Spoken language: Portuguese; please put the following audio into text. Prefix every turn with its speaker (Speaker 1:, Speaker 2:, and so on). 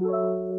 Speaker 1: Música